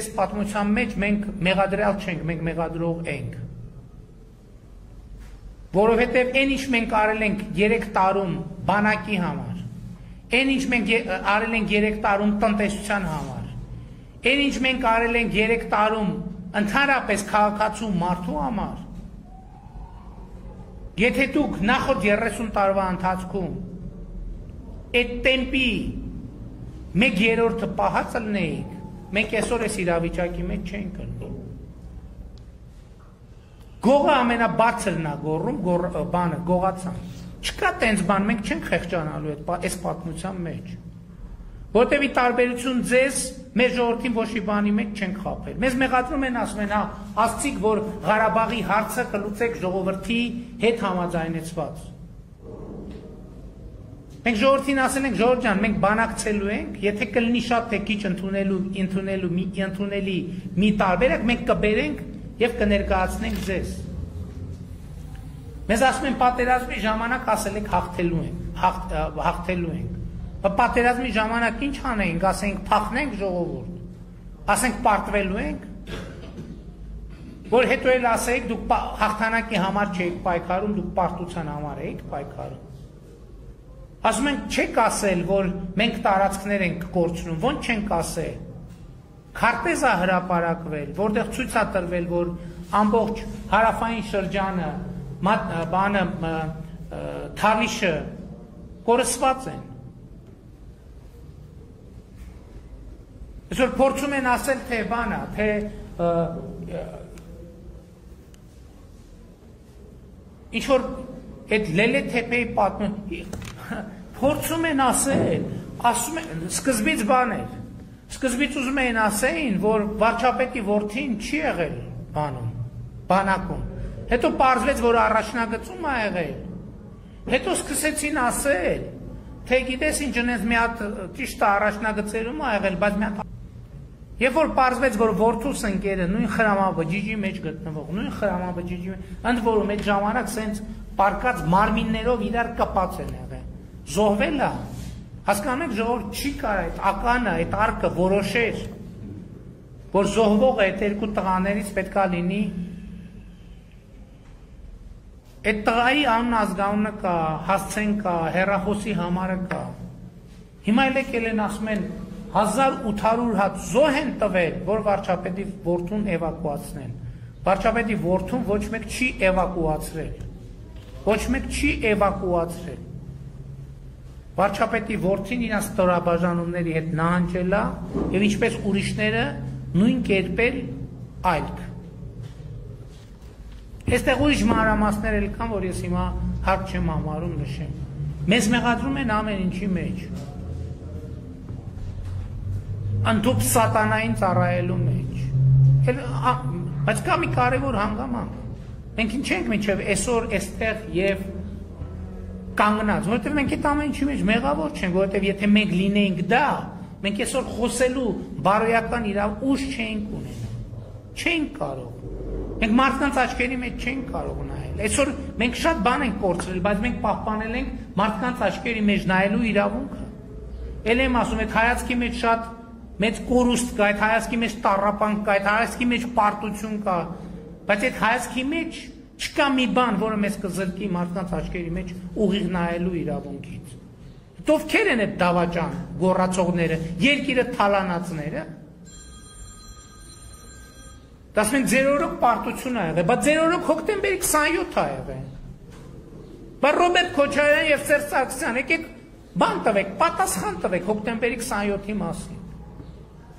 այս պատմության մեջ մենք մեղադրյալ չենք, մենք մեղադրող ենք։ Որովհետև այն ինչ մենք արել ենք 3 տարում բանակի համար, այն ինչ մենք արել ենք 3 տարում տնտեսության համար, այն ինչ մենք արել ենք 3 տարում ընդհանրապես քաղաքացու մարդու համար, եթե դուք նախորդ 30 տարվա ընթացքում այդ տեմպի 1/3-ը պահած լինեիք, մենք այսօր այս իրավիճակի մեջ չենք կլինի։ Գողը ամենաբարձրն է գոռում, գոր, բանը, գողացան։ Չկա տենց բան, մենք չենք խեղճանալու այդ այս պատմության մեջ։ Որտեւ ի տարբերություն ձեզ մեր ժողովրդին ոչ մի բանի մեջ չենք խափել։ Մեզ մեղադրում են ասում են, հա, ասցիկ, որ Ղարաբաղի հարցը կլուծեք ժողովրդի հետ համաձայնեցված։ Մենք ժողովրդին ասել ենք ժողովուրդ ջան, մենք բանակցելու ենք, եթե կլինի շատ թե քիչ ընդունելու, ընդունելու մի ընդունելի մի տարբերակ, մենք կբերենք եւ կներկայացնենք ձեզ։ Մեզ ասում են պատերազմի ժամանակ ասել եք հաղթելու ենք, հաղթ, հաղթելու ենք։ Բա պատերազմի ժամանակ ինչ անենք, ասենք փախնենք ժողովուրդ։ Ասենք պարտվելու ենք։ Որ հետո էլ ասեիք դուք հաղթանակի համար չեք պայքարում, դուք պարտության համար եք պայքարում։ Ասում ենք չեք ասել, որ մենք տարածքներ ենք կորցնում, ո՞նց չենք ասել։ Քարտեզա հրապարակվել, որտեղ ցույց է տրվել, որ ամբողջ հարավային շրջանը, բանը Թալիշը կորսված են։ Այսօր փորձում են ասել, թե բանա, թե ինչ որ այդ լելե թեփեի պատմում փորձում են ասել, ասում են սկզբից բաներ։ Սկզբից ուզում էին ասեին, որ վարչապետի որդին չի եղել բանում, բանակում։ Հետո պարզվեց, որ առաջնագծում ա եղել։ Հետո սկսեցին ասել, թե գիտես ինչ ունես մի հատ ճիշտ առաջնագծերում ա եղել, բայց մի հատ Երբ որ պարզվեց, որ Որթուս ընկերը նույն խրամաբջիջի մեջ գտնվող, նույն խրամաբջիջի մեջ, ընդ որում այդ ժամանակ սենց պարկած մարմիններով իրար կապած են եղել զոհվել է հասկանում եք ժողովուրդ չի կարա այդ ականը այդ արկը որոշեր որ զոհվողը այդ երկու տղաներից պետքա լինի այդ տղայի անունը ազգանունը կա հասցեն կա հերախոսի համարը կա հիմա էլ եկել են ասում են 1800 հատ զոհ են տվել, որ վարչապետի ворթուն էվակուացնեն։ Վարչապետի ворթուն ոչ մեկ չի էվակուացրել։ Ոչ մեկ չի էվակուացրել վարչապետի ворթին իր ստորաբաժանումների հետ նահանջելա եւ ինչպես ուրիշները նույն կերպել այլք։ Այստեղ ուրիշ մանրամասներ էլ կան, որ ես հիմա հարկ չեմ համարում նշեմ։ Մեզ մեղադրում են ամեն ինչի մեջ։ Անտուփ սատանային ծառայելու մեջ։ Բայց կա մի կարևոր հանգամանք։ Մենք ինչ ենք միջև այսօր այստեղ եւ և կանգնած, որովհետև մենք այդ ամեն ինչի մեջ մեղավոր չենք, որովհետև եթե մենք լինեինք դա, մենք այսօր խոսելու բարոյական իրավ ուժ չէինք ունենա։ Չենք կարող։ Մենք մարդկանց աչքերի մեջ չենք կարող նայել։ Այսօր մենք շատ բան ենք կորցրել, բայց մենք պահպանել ենք մարդկանց աչքերի մեջ նայելու իրավունքը։ Էլ եմ ասում, այդ հայացքի մեջ շատ մեծ կորուստ կա, այդ հայացքի մեջ տառապանք կա, այդ հայացքի մեջ պարտություն կա, բայց այդ հայացքի մեջ Չկա մի բան, որը մեզ կզրկի մարդկանց աչքերի մեջ ուղիղ նայելու իրավունքից։ Ովքեր են այդ դավաճան գոռացողները, երկիրը թալանածները։ Դասում են ձեր օրոք պարտություն ա եղել, բայց ձեր օրոք հոկտեմբերի 27 ա եղել։ Բայց Ռոբերտ Քոչարյան եւ Սերժ Սարգսյան եկեք բան տվեք, պատասխան տվեք հոկտեմբերի 27-ի մասին։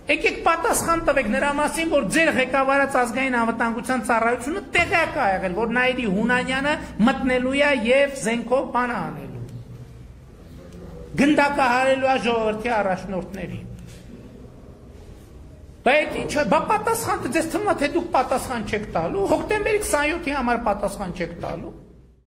Եկեք պատասխան տվեք նրա մասին, որ ձեր ղեկավարած ազգային անվտանգության ծառայությունը տեղյակ է եղել, որ Նայիրի Հունանյանը մտնելու է եւ զենքով բան անելու։ Գնդակահարելու է ժողովրդի առաջնորդներին։ Բայց ինչ է, բա պատասխան, ձեզ թվում է թե դուք պատասխան չեք տալու, հոկտեմբերի 27-ի համար պատասխան չեք տալու։